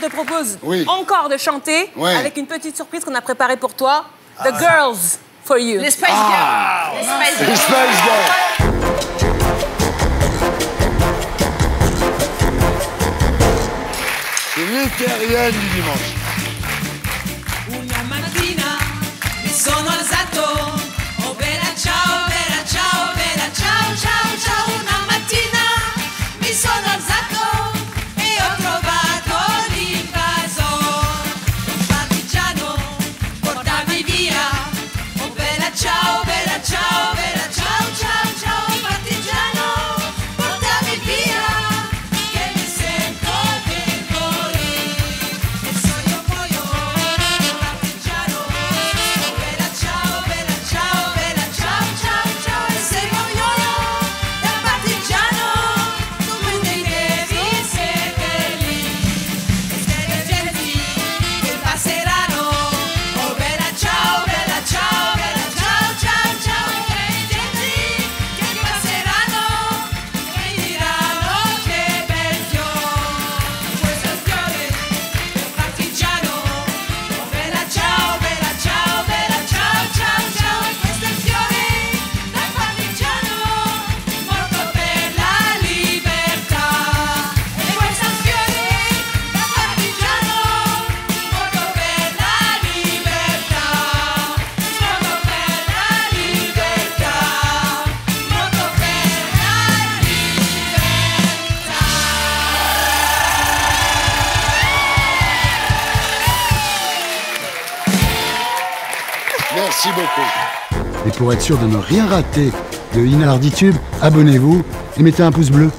te propose encore de chanter avec une petite surprise qu'on a préparée pour toi. The ah. Girls for You. Les Spice. Girls. Ah. Les Spice Girls. C'est du dimanche. Merci beaucoup. Et pour être sûr de ne rien rater de Inardi Tube, abonnez-vous et mettez un pouce bleu.